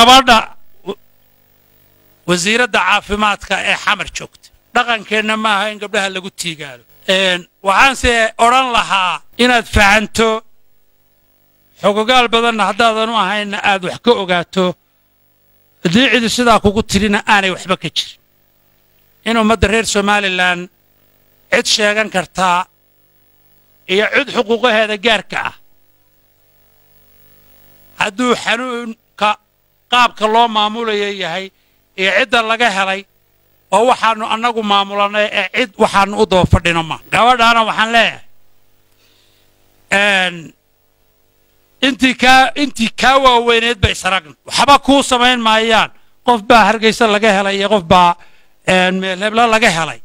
gabadha wasiiradda caafimaadka ee xamar joogta. Dhaqankeenna ma aha in gabdhaha lagu tiigaalo waxaanse odhan lahaa inaad fahanto. Xogogaal badanna haddaadan u ahayna aad wax ka ogaato. Haddii cidi sidaa kugu tirina aanay waxba ka jirin. In ummadda reer somalilan cid sheegan kartaa iyo cid xuquuqaheeda gaarka ah. Hadduu xanuunka qaabka loo maamulayo yahay iyo cidda laga helay oo waxaannu annagu maamulannay ee cid waxaannu u daba fadhino ma. Gabadhaana waxaan leeyahay intii kaa intii kaa waaweyneed ba isragna waxba kuu samayn maayaan. Qof baa hargaysa laga helay iyo qof baa meelheblo laga helay.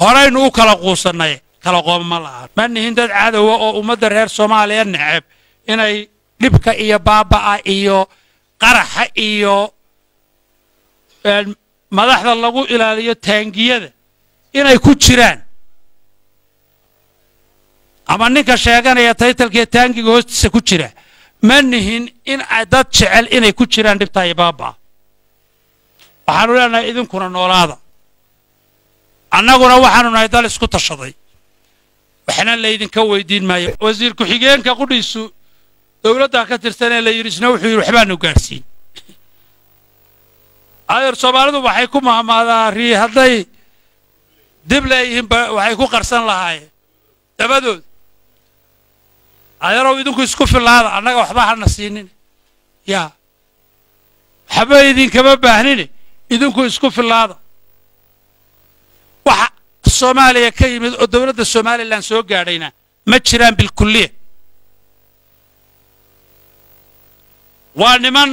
Horaynu u kala quusannay. Kala qooma la'aan ma nihin dad cadowa oo ummadda reer soomaaliya neceb inay dhibka iyo baaba'a iyo qaraxa iyo madaxda lagu ilaaliyo taangiyada inay ku jiraan. Ama ninka sheeganaya taytalkee taangiga hoostiisa ku jira ma nihin in dad jecel inay ku jiraan dhibtaa iyo baaba'a. Waxaanu leenahay idinkuna noolaada. Annaguna waxaanu nahay dal isku tashaday. Waxna laydinka weydiin maayo. Wasiir ku-xigeenka qudhiisu dowladdaa ka tirsanee la yidhi isna wuxuu yidhi waxbaanu gaadhsiin adeer soomaalidu waxay ku mahmaadaa rii hadday dib leeyihiinba waxay ku qarsan lahaayeen. Dabadood adeerow idinku isku fillaada annaga waxba hana siinin. Yaa waxba idinkama baahnine idinku isku fillaada. Waxa soomaaliya ka yimid oo dowladda somalilan soo gaadhayna ma jiraan bilkulliya waa niman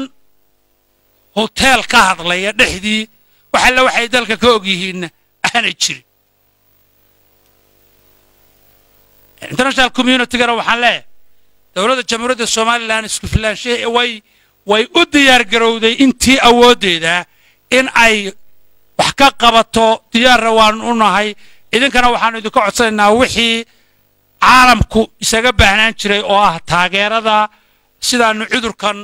hoteel ka hadlaya dhexdii wax alle waxay dalka ka og yihiinna aanay jirin international communitygana waxaan leeyahay dowladda jamhuuriyadda somalilan isku filaanshahe way way u diyaar garowday intii awooddeeda in ay wax ka qabato. Diyaarna waanu u nahay. Idinkana waxaanu idinka codsanaynaa wixii caalamku isaga baahnaan jiray oo ah taageerada sidaanu cudurkan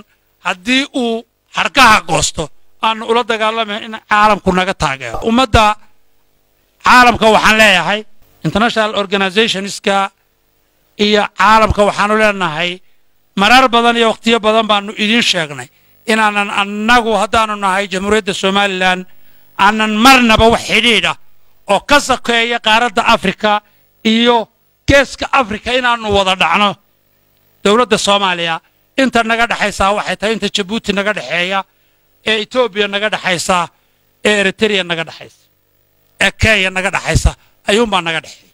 haddii uu hargaha goosto aanu ula dagaalamayn in caalamku naga taageero ummadda caalamka waxaan leeyahay international organizationska iyo caalamka waxaanu leenahay marar badan iyo wakhtiyo badan baanu idiin sheegnay inaanan annagu haddaanu nahay jamhuuriyadda somalilan aanan marnaba wax xidhiidha oo ka sakeeya qaaradda afrika iyo geeska afrika inaannu wada dhacno. Dowladda soomaaliya inta naga dhexaysaa waxay tahay inta jabuuti naga dhexeeya ee etoobiya naga dhexaysa ee eritrea naga dhexaysa ee kenya naga dhexaysa ayuunbaa naga dhexeeya